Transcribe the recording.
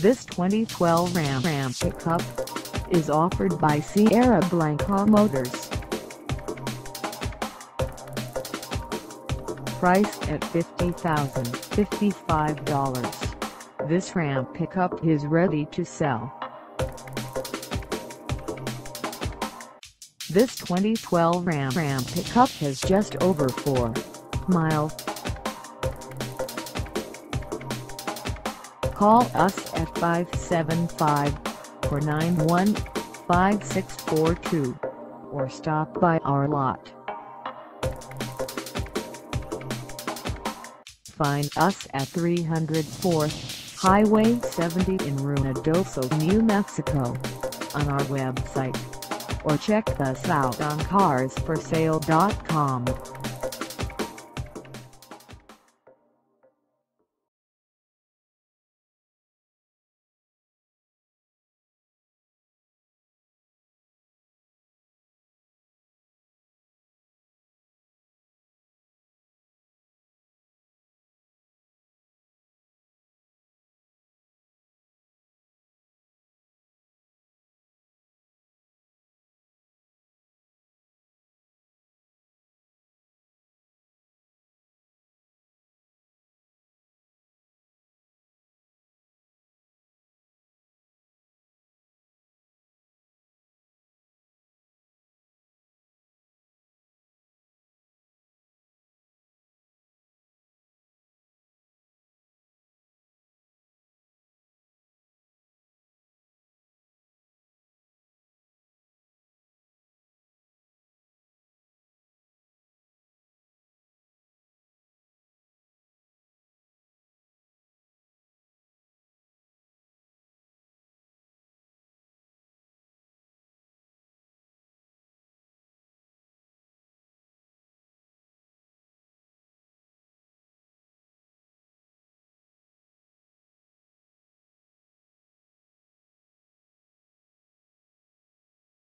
This 2012 Ram Ram pickup is offered by Sierra Blanca Motors. Priced at $50,055, this Ram pickup is ready to sell. This 2012 Ram Ram pickup has just over 4 miles. Call us at 575-491-5642 or stop by our lot. Find us at 304th Highway 70 in Ruidoso, New Mexico on our website or check us out on carsforsale.com.